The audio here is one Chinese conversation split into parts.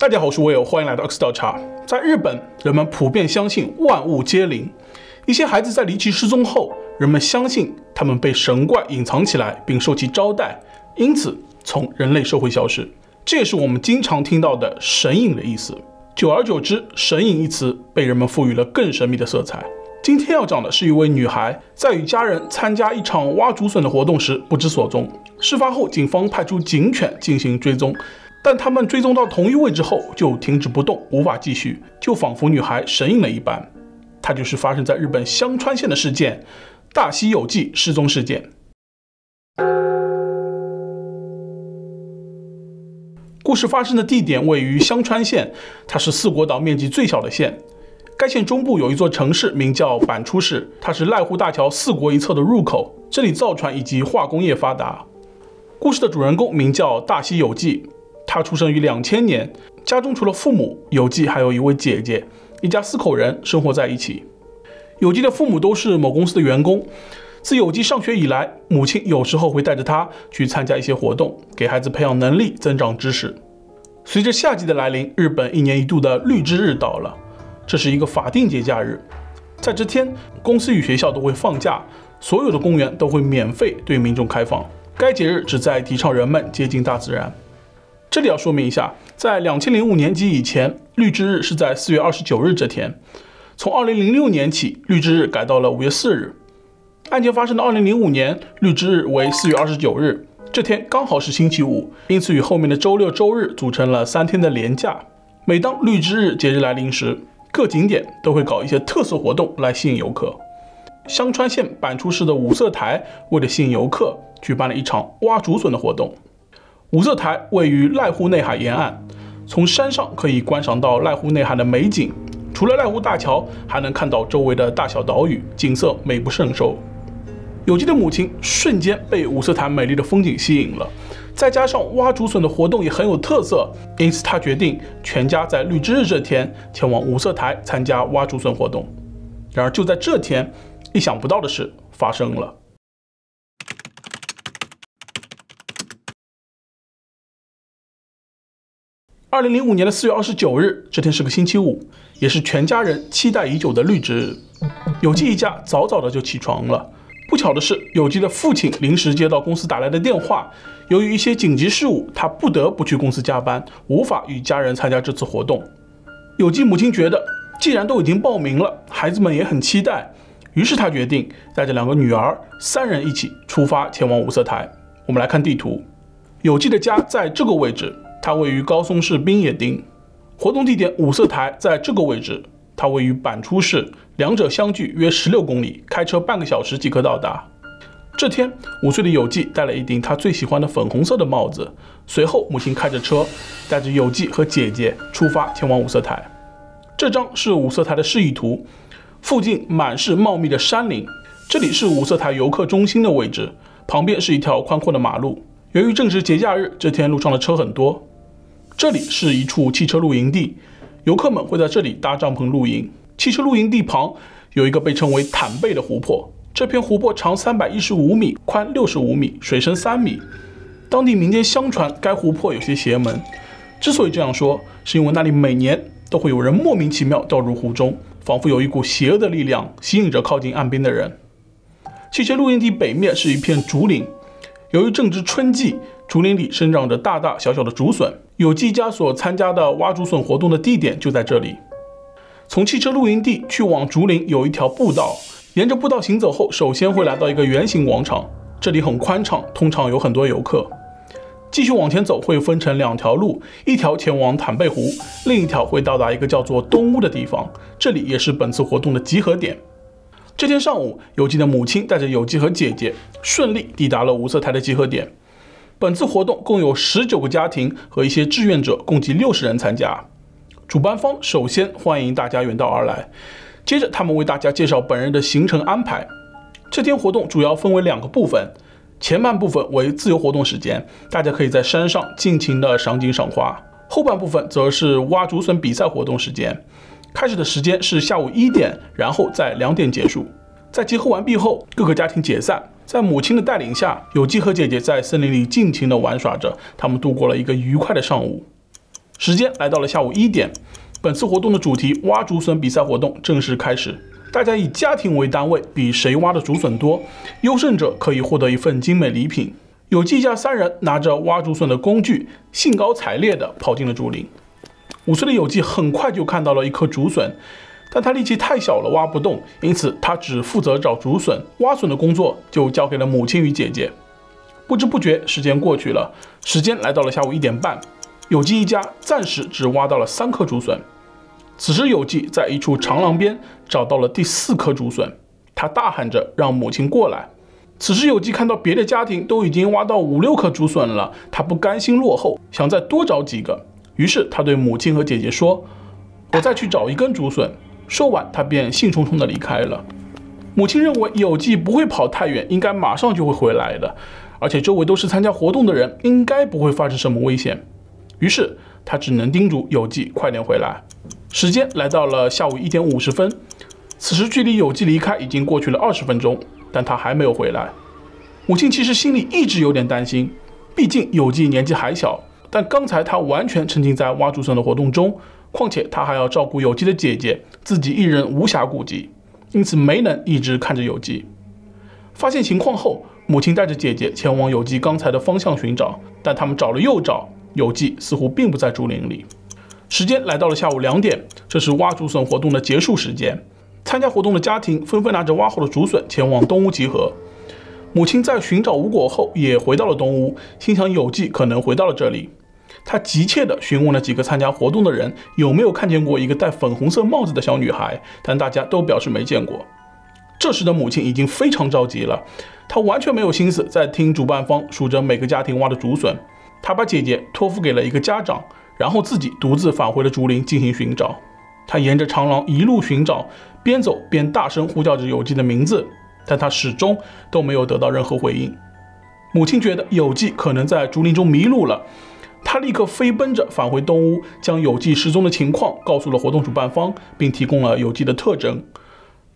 大家好，我是 Will，欢迎来到 X 调查。在日本，人们普遍相信万物皆灵。一些孩子在离奇失踪后，人们相信他们被神怪隐藏起来，并受其招待，因此从人类社会消失。这也是我们经常听到的“神隐”的意思。久而久之，“神隐”一词被人们赋予了更神秘的色彩。今天要讲的是一位女孩在与家人参加一场挖竹笋的活动时不知所踪。事发后，警方派出警犬进行追踪。但他们追踪到同一位置后就停止不动，无法继续，就仿佛女孩神隐了一般。它就是发生在日本香川县的事件——大西有纪失踪事件。故事发生的地点位于香川县，它是四国岛面积最小的县。该县中部有一座城市，名叫板出市，它是濑户大桥四国一侧的入口，这里造船以及化工业发达。故事的主人公名叫大西有纪。他出生于两千年，家中除了父母有纪，还有一位姐姐，一家四口人生活在一起。有纪的父母都是某公司的员工。自有纪上学以来，母亲有时候会带着他去参加一些活动，给孩子培养能力、增长知识。随着夏季的来临，日本一年一度的绿之日到了，这是一个法定节假日。在这天，公司与学校都会放假，所有的公园都会免费对民众开放。该节日旨在提倡人们接近大自然。这里要说明一下，在两千零五年及以前，绿之日是在四月二十九日这天。从二零零六年起，绿之日改到了五月四日。案件发生的二零零五年，绿之日为四月二十九日，这天刚好是星期五，因此与后面的周六、周日组成了三天的连假。每当绿之日节日来临时，各景点都会搞一些特色活动来吸引游客。香川县板出市的五色台为了吸引游客，举办了一场挖竹笋的活动。五色台位于濑户内海沿岸，从山上可以观赏到濑户内海的美景。除了濑户大桥，还能看到周围的大小岛屿，景色美不胜收。有纪的母亲瞬间被五色台美丽的风景吸引了，再加上挖竹笋的活动也很有特色，因此她决定全家在绿之日这天前往五色台参加挖竹笋活动。然而就在这天，意想不到的事发生了。二零零五年的四月二十九日，这天是个星期五，也是全家人期待已久的绿植日。有纪一家早早的就起床了。不巧的是，有纪的父亲临时接到公司打来的电话，由于一些紧急事务，他不得不去公司加班，无法与家人参加这次活动。有纪母亲觉得，既然都已经报名了，孩子们也很期待，于是他决定带着两个女儿，三人一起出发前往五色台。我们来看地图，有纪的家在这个位置。它位于高松市滨野町，活动地点五色台在这个位置。它位于板出市，两者相距约十六公里，开车半个小时即可到达。这天，五岁的有纪戴了一顶他最喜欢的粉红色的帽子。随后，母亲开着车，带着有纪和姐姐出发前往五色台。这张是五色台的示意图，附近满是茂密的山林。这里是五色台游客中心的位置，旁边是一条宽阔的马路。由于正值节假日，这天路上的车很多。这里是一处汽车露营地，游客们会在这里搭帐篷露营。汽车露营地旁有一个被称为坦贝的湖泊，这片湖泊长三百一十五米，宽六十五米，水深三米。当地民间相传该湖泊有些邪门，之所以这样说，是因为那里每年都会有人莫名其妙掉入湖中，仿佛有一股邪恶的力量吸引着靠近岸边的人。汽车露营地北面是一片竹林。由于正值春季，竹林里生长着大大小小的竹笋。有纪家所参加的挖竹笋活动的地点就在这里。从汽车露营地去往竹林有一条步道，沿着步道行走后，首先会来到一个圆形广场，这里很宽敞，通常有很多游客。继续往前走会分成两条路，一条前往坦贝湖，另一条会到达一个叫做东屋的地方，这里也是本次活动的集合点。这天上午，有纪的母亲带着有纪和姐姐顺利抵达了五色台的集合点。本次活动共有十九个家庭和一些志愿者，共计六十人参加。主办方首先欢迎大家远道而来，接着他们为大家介绍本人的行程安排。这天活动主要分为两个部分，前半部分为自由活动时间，大家可以在山上尽情的赏景赏花；后半部分则是挖竹笋比赛活动时间。开始的时间是下午一点，然后在两点结束。在集合完毕后，各个家庭解散。在母亲的带领下，有纪和姐姐在森林里尽情地玩耍着，他们度过了一个愉快的上午。时间来到了下午一点，本次活动的主题挖竹笋比赛活动正式开始。大家以家庭为单位，比谁挖的竹笋多，优胜者可以获得一份精美礼品。有纪家三人拿着挖竹笋的工具，兴高采烈地跑进了竹林。五岁的有纪很快就看到了一颗竹笋，但他力气太小了，挖不动，因此他只负责找竹笋，挖笋的工作就交给了母亲与姐姐。不知不觉，时间过去了，时间来到了下午一点半，有纪一家暂时只挖到了三颗竹笋。此时，有纪在一处长廊边找到了第四颗竹笋，他大喊着让母亲过来。此时，有纪看到别的家庭都已经挖到五六颗竹笋了，他不甘心落后，想再多找几个。于是，他对母亲和姐姐说：“我再去找一根竹笋。”说完，他便兴冲冲地离开了。母亲认为有纪不会跑太远，应该马上就会回来的，而且周围都是参加活动的人，应该不会发生什么危险。于是，他只能叮嘱有纪快点回来。时间来到了下午一点五十分，此时距离有纪离开已经过去了二十分钟，但他还没有回来。母亲其实心里一直有点担心，毕竟有纪年纪还小，但刚才他完全沉浸在挖竹笋的活动中，况且他还要照顾有纪的姐姐，自己一人无暇顾及，因此没能一直看着有纪。发现情况后，母亲带着姐姐前往有纪刚才的方向寻找，但他们找了又找，有纪似乎并不在竹林里。时间来到了下午两点，这是挖竹笋活动的结束时间。参加活动的家庭纷纷拿着挖好的竹笋前往东屋集合。母亲在寻找无果后，也回到了东屋，心想有纪可能回到了这里。他急切地询问了几个参加活动的人，有没有看见过一个戴粉红色帽子的小女孩，但大家都表示没见过。这时的母亲已经非常着急了，她完全没有心思在听主办方数着每个家庭挖的竹笋。她把姐姐托付给了一个家长。然后自己独自返回了竹林进行寻找。她沿着长廊一路寻找，边走边大声呼叫着有纪的名字，但她始终都没有得到任何回应。母亲觉得有纪可能在竹林中迷路了，他立刻飞奔着返回东屋，将有纪失踪的情况告诉了活动主办方，并提供了有纪的特征：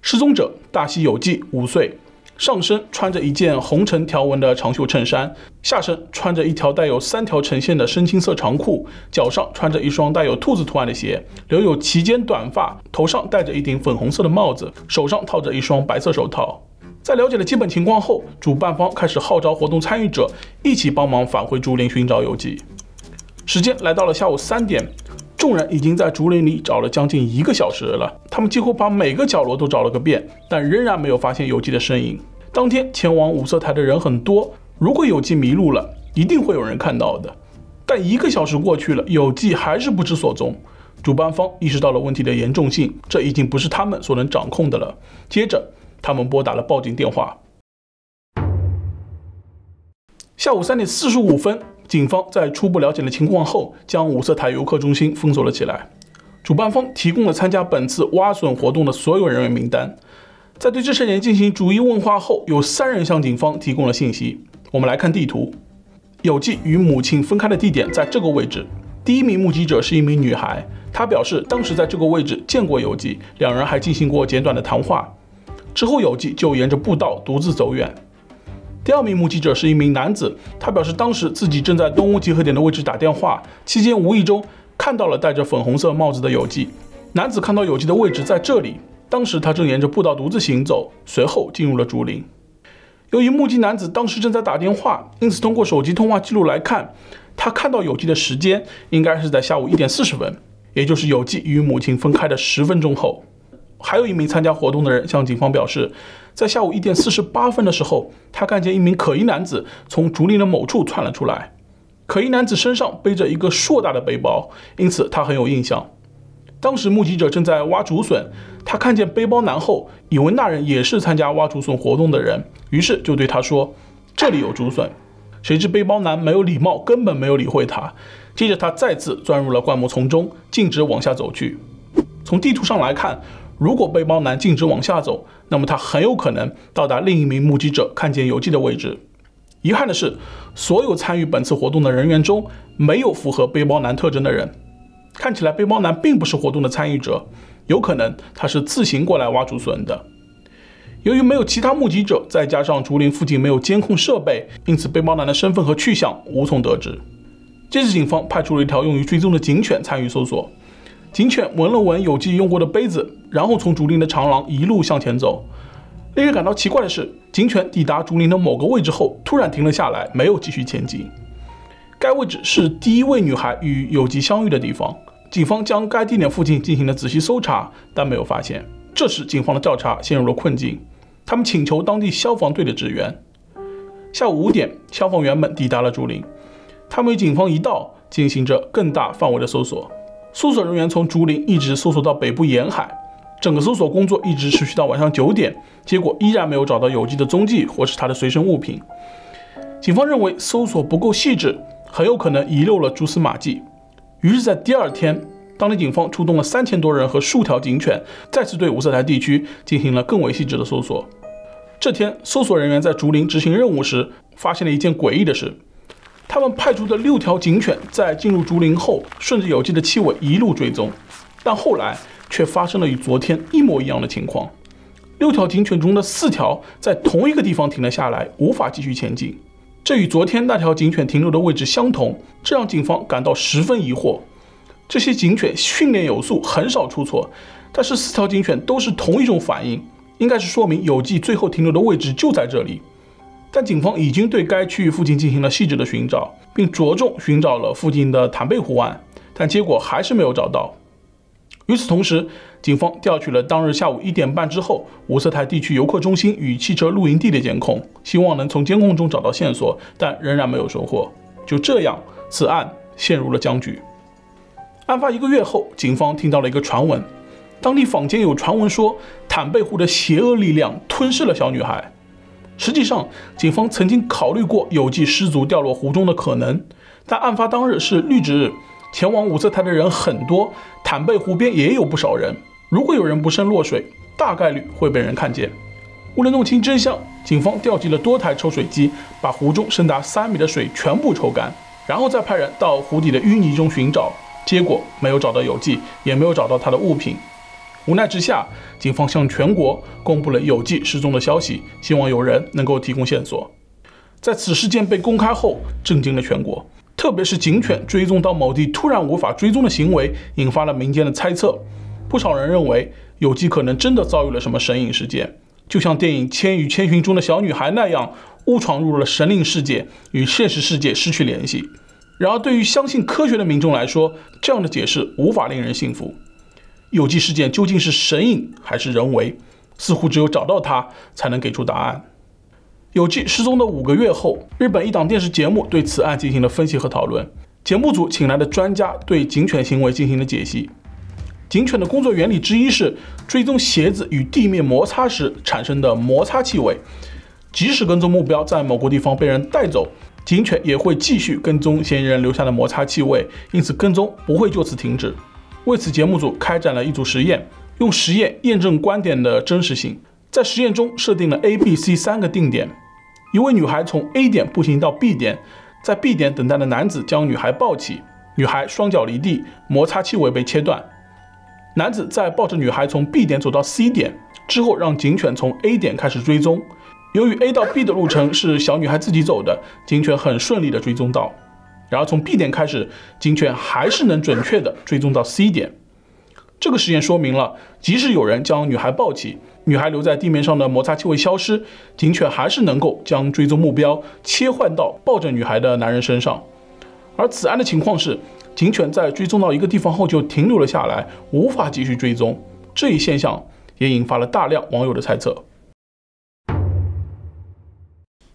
失踪者大西有纪，五岁。上身穿着一件红橙条纹的长袖衬衫，下身穿着一条带有三条呈线的深青色长裤，脚上穿着一双带有兔子图案的鞋，留有齐肩短发，头上戴着一顶粉红色的帽子，手上套着一双白色手套。在了解了基本情况后，主办方开始号召活动参与者一起帮忙返回竹林寻找游记。时间来到了下午三点，众人已经在竹林里找了将近一个小时了，他们几乎把每个角落都找了个遍，但仍然没有发现游记的身影。当天前往五色台的人很多，如果有纪迷路了，一定会有人看到的。但一个小时过去了，有纪还是不知所踪。主办方意识到了问题的严重性，这已经不是他们所能掌控的了。接着，他们拨打了报警电话。下午三点四十五分，警方在初步了解了情况后，将五色台游客中心封锁了起来。主办方提供了参加本次挖笋活动的所有人员名单。在对这些人进行逐一问话后，有三人向警方提供了信息。我们来看地图，有纪与母亲分开的地点在这个位置。第一名目击者是一名女孩，她表示当时在这个位置见过有纪，两人还进行过简短的谈话。之后，有纪就沿着步道独自走远。第二名目击者是一名男子，他表示当时自己正在东屋集合点的位置打电话，期间无意中看到了戴着粉红色帽子的有纪。男子看到有纪的位置在这里。当时他正沿着步道独自行走，随后进入了竹林。由于目击男子当时正在打电话，因此通过手机通话记录来看，他看到有纪的时间应该是在下午一点四十分，也就是有纪与母亲分开的十分钟后。还有一名参加活动的人向警方表示，在下午一点四十八分的时候，他看见一名可疑男子从竹林的某处窜了出来。可疑男子身上背着一个硕大的背包，因此他很有印象。当时目击者正在挖竹笋，他看见背包男后，以为那人也是参加挖竹笋活动的人，于是就对他说：“这里有竹笋。”谁知背包男没有礼貌，根本没有理会他。接着他再次钻入了灌木丛中，径直往下走去。从地图上来看，如果背包男径直往下走，那么他很有可能到达另一名目击者看见游记的位置。遗憾的是，所有参与本次活动的人员中，没有符合背包男特征的人。看起来背包男并不是活动的参与者，有可能他是自行过来挖竹笋的。由于没有其他目击者，再加上竹林附近没有监控设备，因此背包男的身份和去向无从得知。接着，警方派出了一条用于追踪的警犬参与搜索。警犬闻了闻有纪用过的杯子，然后从竹林的长廊一路向前走。令人感到奇怪的是，警犬抵达竹林的某个位置后，突然停了下来，没有继续前进。该位置是第一位女孩与有纪相遇的地方。警方将该地点附近进行了仔细搜查，但没有发现。这时，警方的调查陷入了困境。他们请求当地消防队的支援。下午五点，消防员们抵达了竹林。他们与警方一道进行着更大范围的搜索。搜索人员从竹林一直搜索到北部沿海，整个搜索工作一直持续到晚上九点，结果依然没有找到有机的踪迹或是他的随身物品。警方认为搜索不够细致，很有可能遗漏了蛛丝马迹。于是，在第二天，当地警方出动了三千多人和数条警犬，再次对五色台地区进行了更为细致的搜索。这天，搜索人员在竹林执行任务时，发现了一件诡异的事。他们派出的六条警犬在进入竹林后，顺着有机的气味一路追踪，但后来却发生了与昨天一模一样的情况。六条警犬中的四条在同一个地方停了下来，无法继续前进。这与昨天那条警犬停留的位置相同，这让警方感到十分疑惑。这些警犬训练有素，很少出错，但是四条警犬都是同一种反应，应该是说明有机最后停留的位置就在这里。但警方已经对该区域附近进行了细致的寻找，并着重寻找了附近的坦贝湖湾，但结果还是没有找到。与此同时，警方调取了当日下午一点半之后五色台地区游客中心与汽车露营地的监控，希望能从监控中找到线索，但仍然没有收获。就这样，此案陷入了僵局。案发一个月后，警方听到了一个传闻，当地坊间有传闻说坦贝湖的邪恶力量吞噬了小女孩。实际上，警方曾经考虑过有纪失足掉落湖中的可能，但案发当日是绿植日，前往五色台的人很多，坦贝湖边也有不少人。如果有人不慎落水，大概率会被人看见。为了弄清真相，警方调集了多台抽水机，把湖中深达三米的水全部抽干，然后再派人到湖底的淤泥中寻找，结果没有找到有纪，也没有找到他的物品。无奈之下，警方向全国公布了有纪失踪的消息，希望有人能够提供线索。在此事件被公开后，震惊了全国，特别是警犬追踪到某地突然无法追踪的行为，引发了民间的猜测。不少人认为有纪可能真的遭遇了什么神隐事件，就像电影《千与千寻》中的小女孩那样，误闯入了神灵世界，与现实世界失去联系。然而，对于相信科学的民众来说，这样的解释无法令人信服。有机事件究竟是神隐还是人为？似乎只有找到它才能给出答案。有机失踪的五个月后，日本一档电视节目对此案进行了分析和讨论。节目组请来的专家对警犬行为进行了解析。警犬的工作原理之一是追踪鞋子与地面摩擦时产生的摩擦气味，即使跟踪目标在某个地方被人带走，警犬也会继续跟踪嫌疑人留下的摩擦气味，因此跟踪不会就此停止。为此，节目组开展了一组实验，用实验验证观点的真实性。在实验中设定了 A、B、C 三个定点，一位女孩从 A 点步行到 B 点，在 B 点等待的男子将女孩抱起，女孩双脚离地，摩擦气味被切断。男子在抱着女孩从 B 点走到 C 点之后，让警犬从 A 点开始追踪。由于 A 到 B 的路程是小女孩自己走的，警犬很顺利地追踪到。然后从 B 点开始，警犬还是能准确地追踪到 C 点。这个实验说明了，即使有人将女孩抱起，女孩留在地面上的摩擦气味消失，警犬还是能够将追踪目标切换到抱着女孩的男人身上。而此案的情况是，警犬在追踪到一个地方后就停留了下来，无法继续追踪。这一现象也引发了大量网友的猜测。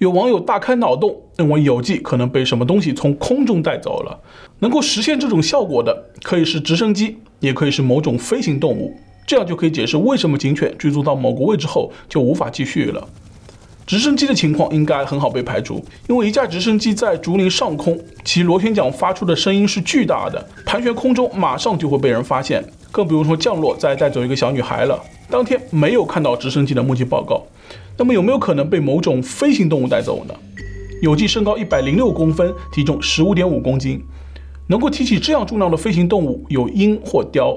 有网友大开脑洞，认为有纪可能被什么东西从空中带走了。能够实现这种效果的，可以是直升机，也可以是某种飞行动物。这样就可以解释为什么警犬追踪到某个位置后就无法继续了。直升机的情况应该很好被排除，因为一架直升机在竹林上空，其螺旋桨发出的声音是巨大的，盘旋空中马上就会被人发现，更不用说降落再带走一个小女孩了。当天没有看到直升机的目击报告。那么有没有可能被某种飞行动物带走呢？有纪身高一百零六公分，体重十五点五公斤，能够提起这样重量的飞行动物有鹰或雕。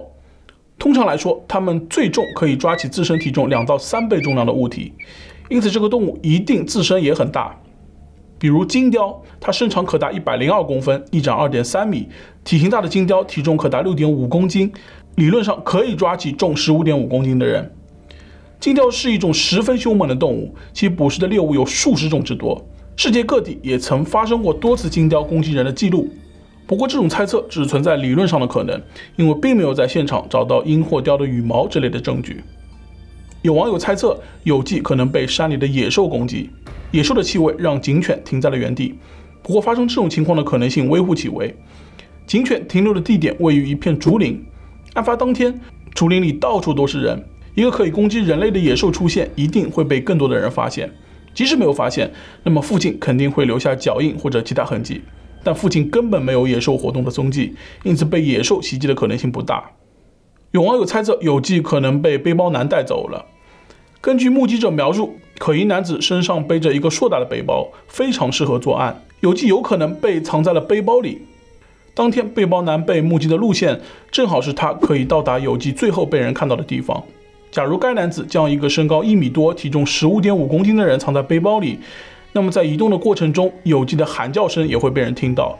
通常来说，它们最重可以抓起自身体重两到三倍重量的物体，因此这个动物一定自身也很大。比如金雕，它身长可达一百零二公分，翼展二点三米，体型大的金雕体重可达六点五公斤，理论上可以抓起重十五点五公斤的人。金雕是一种十分凶猛的动物，其捕食的猎物有数十种之多，世界各地也曾发生过多次金雕攻击人的记录。不过，这种猜测只存在理论上的可能，因为并没有在现场找到鹰或雕的羽毛之类的证据。有网友猜测，有纪可能被山里的野兽攻击，野兽的气味让警犬停在了原地。不过，发生这种情况的可能性微乎其微。警犬停留的地点位于一片竹林，案发当天，竹林里到处都是人。一个可以攻击人类的野兽出现，一定会被更多的人发现。即使没有发现，那么附近肯定会留下脚印或者其他痕迹。但附近根本没有野兽活动的踪迹，因此被野兽袭击的可能性不大。有网友猜测，有纪可能被背包男带走了。根据目击者描述，可疑男子身上背着一个硕大的背包，非常适合作案。有纪有可能被藏在了背包里。当天背包男被目击的路线，正好是他可以到达有纪最后被人看到的地方。假如该男子将一个身高一米多、体重十五点五公斤的人藏在背包里，那么在移动的过程中，有机的喊叫声也会被人听到。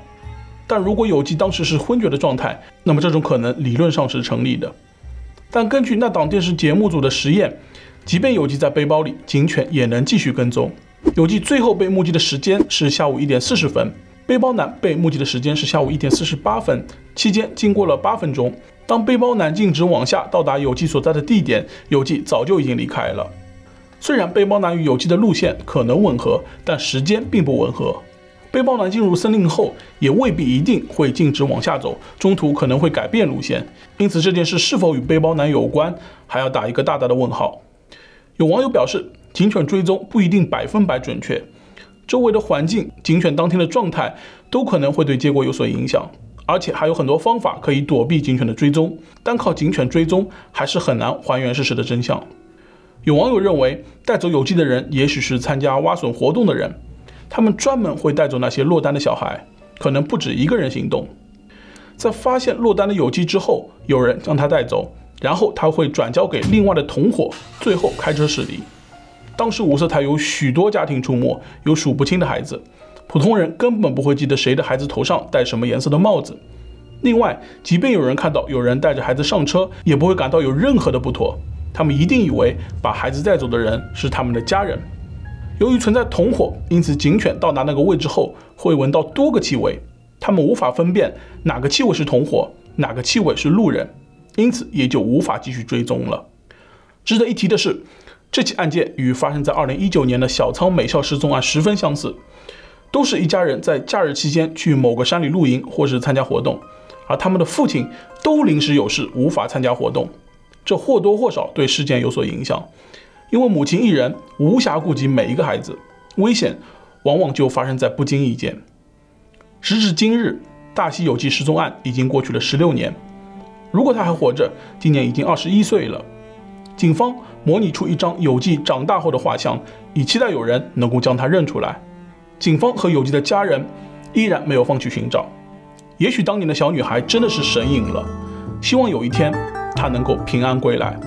但如果有机当时是昏厥的状态，那么这种可能理论上是成立的。但根据那档电视节目组的实验。即便有机在背包里，警犬也能继续跟踪。有机最后被目击的时间是下午一点四十分，背包男被目击的时间是下午一点四十八分，期间经过了八分钟。当背包男径直往下到达有纪所在的地点，有纪早就已经离开了。虽然背包男与有纪的路线可能吻合，但时间并不吻合。背包男进入森林后，也未必一定会径直往下走，中途可能会改变路线。因此，这件事是否与背包男有关，还要打一个大大的问号。有网友表示，警犬追踪不一定百分百准确，周围的环境、警犬当天的状态都可能会对结果有所影响，而且还有很多方法可以躲避警犬的追踪，单靠警犬追踪还是很难还原事实的真相。有网友认为，带走有机的人也许是参加挖笋活动的人，他们专门会带走那些落单的小孩，可能不止一个人行动。在发现落单的有机之后，有人将他带走。然后他会转交给另外的同伙，最后开车驶离。当时五色台有许多家庭出没，有数不清的孩子，普通人根本不会记得谁的孩子头上戴什么颜色的帽子。另外，即便有人看到有人带着孩子上车，也不会感到有任何的不妥，他们一定以为把孩子带走的人是他们的家人。由于存在同伙，因此警犬到达那个位置后会闻到多个气味，他们无法分辨哪个气味是同伙，哪个气味是路人。因此也就无法继续追踪了。值得一提的是，这起案件与发生在2019年的小仓美咲失踪案十分相似，都是一家人在假日期间去某个山里露营或是参加活动，而他们的父亲都临时有事无法参加活动，这或多或少对事件有所影响。因为母亲一人无暇顾及每一个孩子，危险往往就发生在不经意间。时至今日，大西有纪失踪案已经过去了十六年。如果他还活着，今年已经二十一岁了。警方模拟出一张有纪长大后的画像，以期待有人能够将他认出来。警方和有纪的家人依然没有放弃寻找。也许当年的小女孩真的是神隐了，希望有一天她能够平安归来。